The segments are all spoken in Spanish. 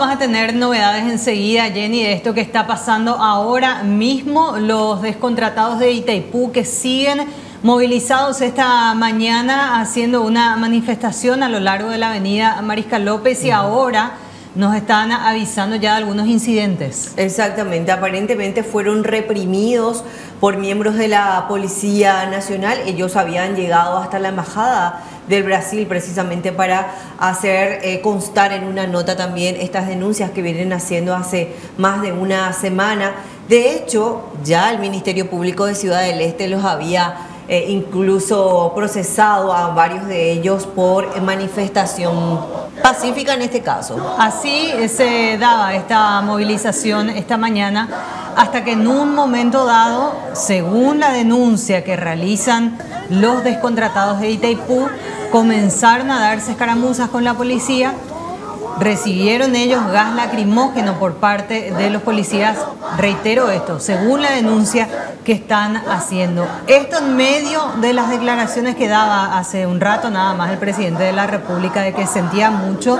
Vamos a tener novedades enseguida, Jenny, de esto que está pasando ahora mismo. Los descontratados de Itaipú que siguen movilizados esta mañana haciendo una manifestación a lo largo de la avenida Mariscal López y ahora nos están avisando ya de algunos incidentes. Exactamente, aparentemente fueron reprimidos por miembros de la Policía Nacional. Ellos habían llegado hasta la embajada del Brasil precisamente para hacer eh, constar en una nota también estas denuncias que vienen haciendo hace más de una semana. De hecho, ya el Ministerio Público de Ciudad del Este los había eh, incluso procesado a varios de ellos por manifestación pacífica en este caso. Así se daba esta movilización esta mañana hasta que en un momento dado, según la denuncia que realizan los descontratados de Itaipú, comenzaron a darse escaramuzas con la policía recibieron ellos gas lacrimógeno por parte de los policías. Reitero esto, según la denuncia que están haciendo. Esto en medio de las declaraciones que daba hace un rato nada más el presidente de la República de que sentía mucho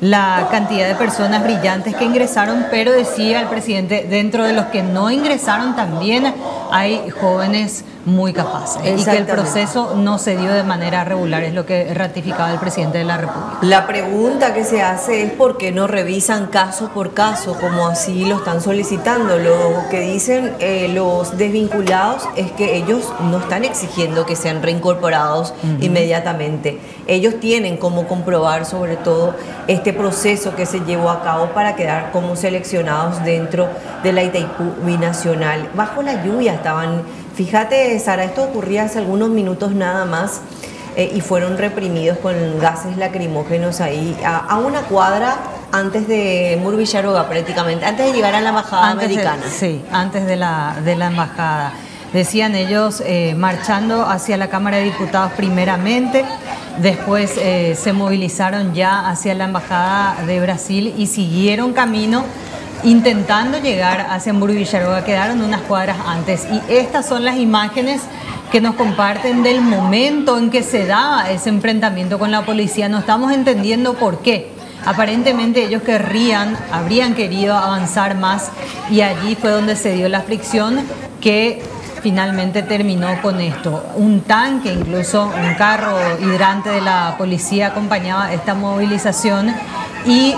la cantidad de personas brillantes que ingresaron, pero decía el presidente, dentro de los que no ingresaron también hay jóvenes muy capaces y que el proceso no se dio de manera regular, es lo que ratificaba el presidente de la República. La pregunta que se hace es por qué no revisan caso por caso, como así lo están solicitando. Lo que dicen eh, los desvinculados es que ellos no están exigiendo que sean reincorporados inmediatamente. Ellos tienen como comprobar sobre todo este proceso que se llevó a cabo para quedar como seleccionados dentro de la Itaipú binacional. Bajo la lluvia estaban Fíjate, Sara, esto ocurría hace algunos minutos nada más eh, y fueron reprimidos con gases lacrimógenos ahí a, una cuadra antes de Murvillaroga prácticamente, antes de llegar a la embajada americana. sí, antes de la, de la embajada. Decían ellos eh, marchando hacia la Cámara de Diputados primeramente, después eh, se movilizaron ya hacia la Embajada de Brasil y siguieron camino intentando llegar hacia Hamburgo quedaron unas cuadras antes. Y estas son las imágenes que nos comparten del momento en que se daba ese enfrentamiento con la policía. No estamos entendiendo por qué. Aparentemente ellos querrían, habrían querido avanzar más y allí fue donde se dio la fricción que finalmente terminó con esto. Un tanque, incluso un carro hidrante de la policía acompañaba esta movilización y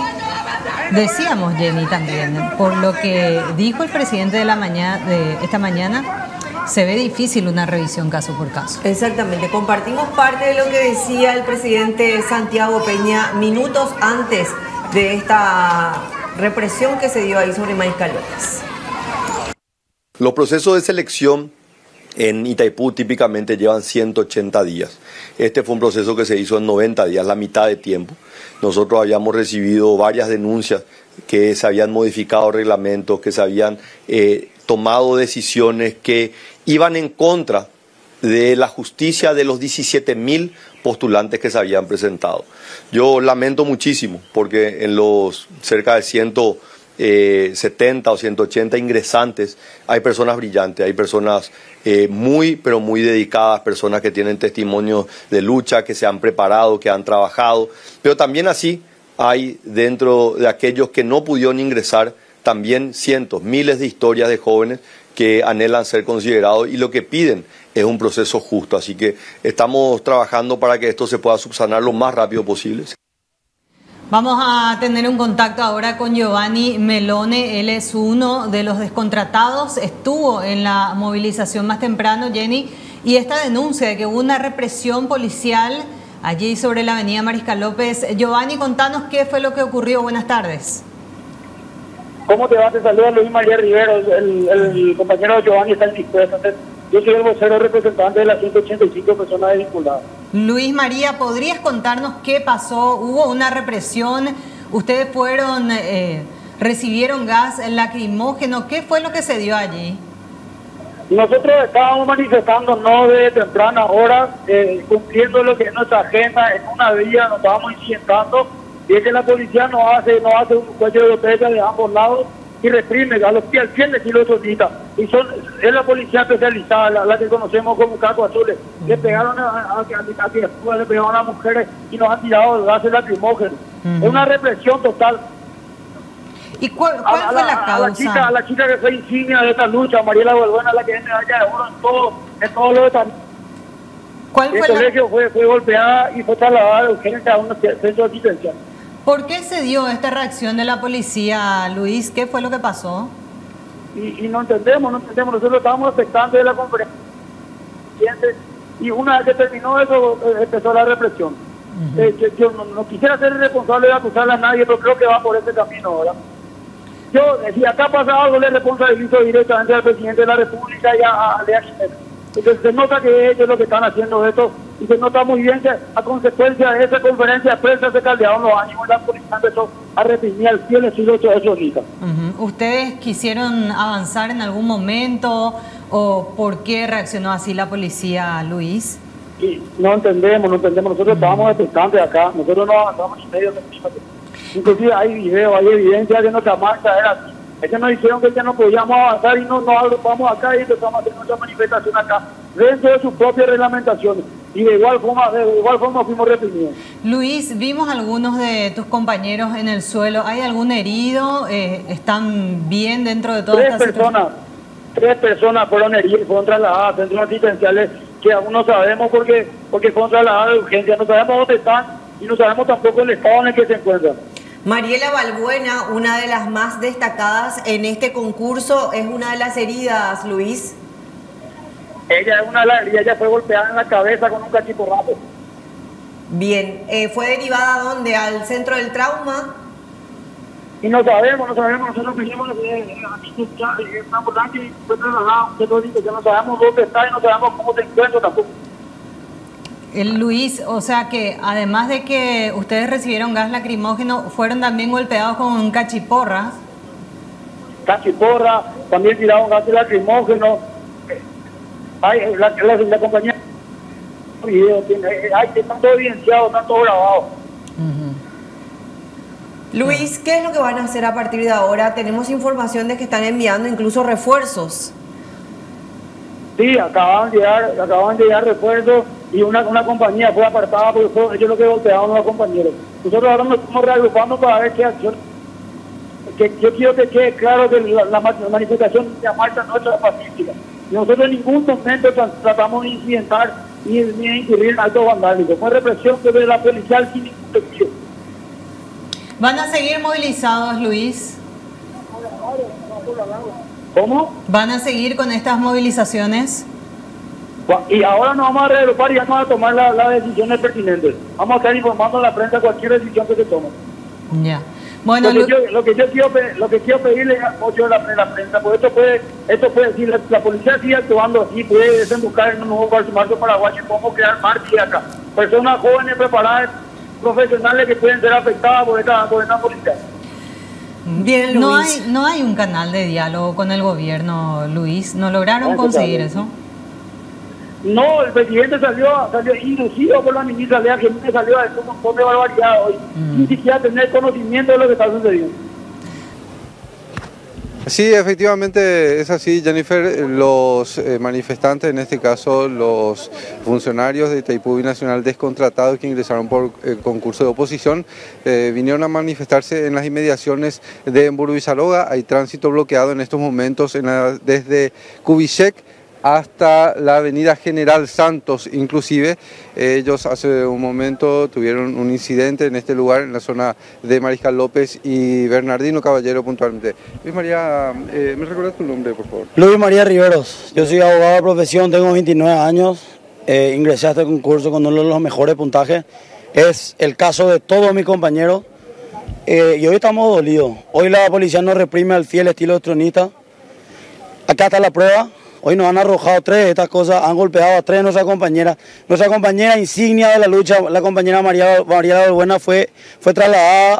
Decíamos, Jenny, también, por lo que dijo el presidente de, la mañana, de esta mañana, se ve difícil una revisión caso por caso. Exactamente, compartimos parte de lo que decía el presidente Santiago Peña minutos antes de esta represión que se dio ahí sobre Mariscal López. Los procesos de selección en Itaipú típicamente llevan 180 días. Este fue un proceso que se hizo en 90 días, la mitad de tiempo. Nosotros habíamos recibido varias denuncias que se habían modificado reglamentos, que se habían eh, tomado decisiones que iban en contra de la justicia de los 17 mil postulantes que se habían presentado. Yo lamento muchísimo porque en los cerca de 170 eh, o 180 ingresantes hay personas brillantes, hay personas eh, muy, pero muy dedicadas, personas que tienen testimonio de lucha, que se han preparado, que han trabajado, pero también así hay dentro de aquellos que no pudieron ingresar también cientos, miles de historias de jóvenes que anhelan ser considerados y lo que piden es un proceso justo. Así que estamos trabajando para que esto se pueda subsanar lo más rápido posible. Vamos a tener un contacto ahora con Giovanni Melone, él es uno de los descontratados, estuvo en la movilización más temprano, Jenny, y esta denuncia de que hubo una represión policial allí sobre la avenida Mariscal López. Giovanni, contanos qué fue lo que ocurrió. Buenas tardes. ¿Cómo te va? Te saluda Luis María Rivero, el, compañero Giovanni está en dispuesto. Yo soy el vocero representante de las 185 personas vinculadas. Luis María, ¿podrías contarnos qué pasó? ¿Hubo una represión? ¿Ustedes fueron, eh, recibieron gas lacrimógeno? ¿Qué fue lo que se dio allí? Nosotros estábamos manifestándonos de temprana hora, eh, cumpliendo lo que es nuestra agenda. En una vía nos estábamos incidentando y es que la policía nos hace, nos hace un cuello de botella de ambos lados y reprime a los que al 100 kilos Y son, es la policía especializada, la, que conocemos como Caco Azules. Le pegaron a, a, a, le pegaron a mujeres y nos han tirado gases lacrimógenos. Es una represión total. ¿Y cuál, fue la, causa? la chica, a la chica que fue insignia de esta lucha, Mariela Balbuena, la que es medalla de oro en todo, en todo lo de esta ¿Cuál El fue la- colegio fue, fue golpeada y fue trasladada de urgencia a un centro de asistencia. ¿Por qué se dio esta reacción de la policía, Luis? ¿Qué fue lo que pasó? Y, y no entendemos, no entendemos. Nosotros estábamos expectantes de la conferencia y una vez que terminó eso, eh, empezó la represión. Eh, yo yo no, no quisiera ser responsable de acusarle a nadie, pero creo que va por ese camino ahora. Yo, eh, si acá pasa algo, le responsabilizo directamente al presidente de la República y a, a Lea. Entonces se nota que ellos lo que están haciendo esto y se nota muy bien que a consecuencia de esa conferencia de prensa se caldearon los ánimos y la policía empezó a reprimir al estilo hecho de. ¿Ustedes quisieron avanzar en algún momento o por qué reaccionó así la policía, Luis? Y no entendemos, no entendemos. Nosotros estábamos expectantes acá, nosotros no avanzamos ni medio centímetro. Inclusive hay videos, hay evidencia que nuestra marcha era así. Ellos nos dijeron que ya no podíamos avanzar y no nos agrupamos acá y empezamos a hacer nuestra manifestación acá, dentro de sus propias reglamentaciones. Y de igual forma, de igual forma fuimos reprimidos. Luis, vimos algunos de tus compañeros en el suelo. ¿Hay algún herido? Eh, ¿Están bien dentro de toda Tres situación? personas, tres personas fueron heridas y fueron trasladadas a centros asistenciales que aún no sabemos porque, porque fueron trasladadas de urgencia. No sabemos dónde están y no sabemos tampoco el estado en el que se encuentran. Mariela Balbuena, una de las más destacadas en este concurso, es una de las heridas, Luis. Ella es una heridas, ella fue golpeada en la cabeza con un cachiporrazo. Bien, eh, ¿fue derivada a dónde? ¿Al centro del trauma? Y no sabemos, no sabemos, nosotros vinimos de una ambulancia y fue trasladada un asistencia. no sabemos dónde está y no sabemos cómo se encuentra tampoco. El Luis, o sea que además de que ustedes recibieron gas lacrimógeno, fueron también golpeados con un cachiporra. Cachiporra, también tiraron gases lacrimógenos. Ay, la, la, la compañía video tiene, ay, están todo evidenciado, están todo grabado. Luis, ¿qué es lo que van a hacer a partir de ahora? Tenemos información de que están enviando incluso refuerzos. Sí, acaban de llegar, acaban de llegar refuerzos y una, una compañía fue apartada porque fue ellos lo que golpeaban a los compañeros. Nosotros ahora nos estamos reagrupando para ver qué acción. Que, yo quiero que quede claro que la, la ma- la manifestación de la marcha nuestra es pacífica. Y nosotros en ningún momento tra- tratamos de incidentar ni, ni de incurrir en actos vandálicos. Fue represión que de la policial sin ningún sentido. ¿Van a seguir movilizados, Luis? ¿Cómo? ¿Van a seguir con estas movilizaciones? Y ahora nos vamos a reagrupar y vamos a tomar la- las decisiones pertinentes. Vamos a estar informando a la prensa cualquier decisión que se tome. Ya. Bueno, lo, Lu- que yo, lo que yo quiero lo que quiero pedirle apoyo a la, a la prensa, porque esto puede, esto puede decir, la, la policía sigue actuando así, puede desembocar en un nuevo marzo paraguayo y podemos crear mártires acá. Personas jóvenes preparadas, profesionales que pueden ser afectadas por esta, por esta policía. Bien, Luis. no hay, no hay un canal de diálogo con el gobierno, Luis. ¿No lograron conseguir eso? No, el presidente salió, salió inducido por la ministra Lea Jiménez, salió a decir un montón de barbaridad hoy, sin siquiera tener conocimiento de lo que está sucediendo. Sí, efectivamente es así, Jennifer. Los eh, manifestantes, en este caso los funcionarios de Itaipú Binacional descontratados que ingresaron por eh, concurso de oposición, eh, vinieron a manifestarse en las inmediaciones de Emburubizaloga. Hay tránsito bloqueado en estos momentos en la- desde Kubitschek hasta la avenida General Santos inclusive. Ellos hace un momento tuvieron un incidente en este lugar, en la zona de Mariscal López y Bernardino Caballero puntualmente. Luis María, eh, ¿me recuerdas tu nombre, por favor? Luis María Riveros, yo soy abogado de profesión, tengo 29 años, eh, ingresé a este concurso con uno de los mejores puntajes. Es el caso de todos mis compañeros eh, y hoy estamos dolidos. Hoy la policía nos reprime al fiel estilo tronista. Acá está la prueba. Hoy nos han arrojado tres de estas cosas, han golpeado a tres de nuestras compañeras. Nuestra compañera insignia de la lucha, la compañera María, María Balbuena, fue, fue trasladada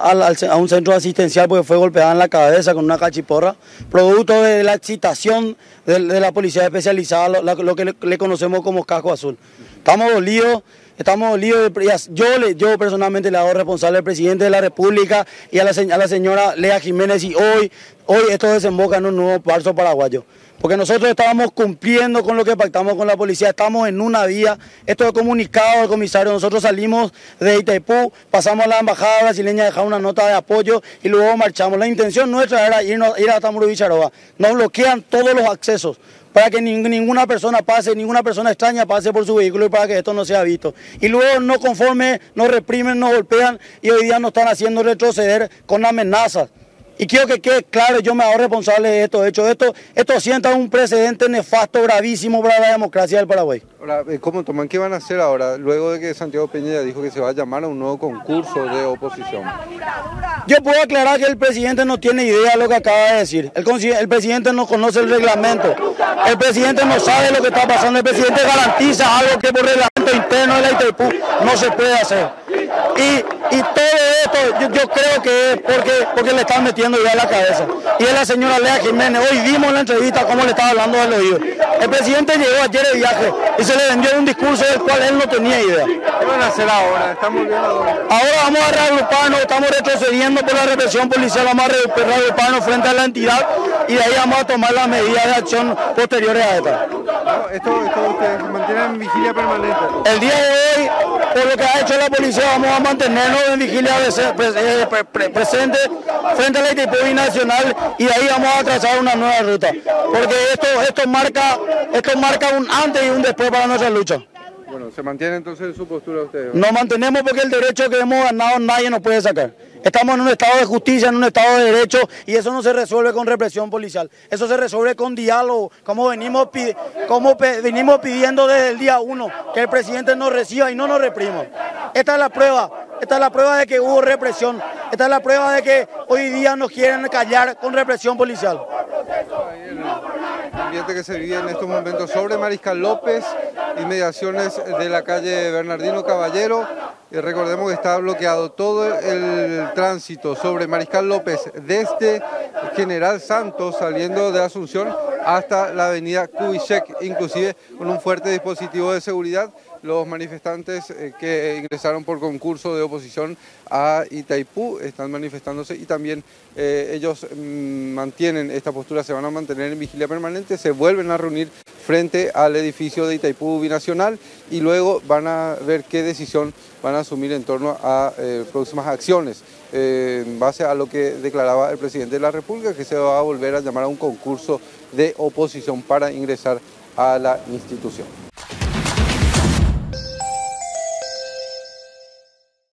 a un centro asistencial porque fue golpeada en la cabeza con una cachiporra, producto de la excitación de, la policía especializada, lo, que le, conocemos como casco azul. Estamos dolidos, Estamos dolidos. Yo, personalmente le hago responsable al presidente de la República y a la, a la señora Lea Jiménez y hoy, hoy esto desemboca en un nuevo parso paraguayo. Porque nosotros estábamos cumpliendo con lo que pactamos con la policía, estamos en una vía. Esto es comunicado del comisario, nosotros salimos de Itaipú, pasamos a la embajada brasileña a dejar una nota de apoyo y luego marchamos. La intención nuestra era irnos, ir hasta Murubicharoa. Nos bloquean todos los accesos para que ninguna persona pase, ninguna persona extraña pase por su vehículo y para que esto no sea visto. Y luego no conforme, nos reprimen, nos golpean y hoy día nos están haciendo retroceder con amenazas. Y quiero que quede claro, yo me hago responsable de esto hecho Esto, esto sienta un precedente nefasto, gravísimo para la democracia del Paraguay. Ahora, eh, ¿cómo toman? ¿Qué van a hacer ahora? Luego de que Santiago Peña dijo que se va a llamar a un nuevo concurso de oposición. Yo puedo aclarar que el presidente no tiene idea de lo que acaba de decir. El, el presidente no conoce el reglamento. El presidente no sabe lo que está pasando. El presidente garantiza algo que por reglamento interno de la ITEPU no se puede hacer. Y, todo esto yo, creo que es porque, porque le están metiendo ya en la cabeza. Y es la señora Lea Jiménez. Hoy vimos la entrevista cómo le estaba hablando al oído. El presidente llegó ayer de viaje y se le vendió un discurso del cual él no tenía idea. ¿Qué van a hacer ahora? Estamos viendo Ahora vamos a reagruparnos, estamos retrocediendo por la represión policial, vamos a reagruparnos frente a la entidad y de ahí vamos a tomar las medidas de acción posteriores a esta. esto, esto ustedes mantienen en vigilia permanente. El día de hoy, por lo que ha hecho la policía, vamos a mantenernos en vigilia eh, presente frente a la nacional y de ahí vamos a trazar una nueva ruta. Porque esto, esto, marca, esto marca un antes y un después para nuestra lucha. Bueno, ¿se mantiene entonces su postura ustedes? Nos mantenemos porque el derecho que hemos ganado nadie nos puede sacar. Estamos en un estado de justicia, en un estado de derecho y eso no se resuelve con represión policial. Eso se resuelve con diálogo, como venimos, como venimos pidiendo desde el día uno, que el presidente nos reciba y no nos reprima. Esta es la prueba, esta es la prueba de que hubo represión, esta es la prueba de que hoy día nos quieren callar con represión policial ambiente que se vive en estos momentos sobre Mariscal López, inmediaciones de la calle Bernardino Caballero. Y recordemos que está bloqueado todo el tránsito sobre Mariscal López desde General Santos saliendo de Asunción hasta la avenida Kubitschek, inclusive con un fuerte dispositivo de seguridad los manifestantes eh, que ingresaron por concurso de oposición a Itaipú están manifestándose y también eh, ellos mm, mantienen esta postura, se van a mantener en vigilia permanente, se vuelven a reunir frente al edificio de Itaipú Binacional y luego van a ver qué decisión van a asumir en torno a eh, próximas acciones. en base a lo que declaraba el presidente de la República, que se va a volver a llamar a un concurso de oposición para ingresar a la institución.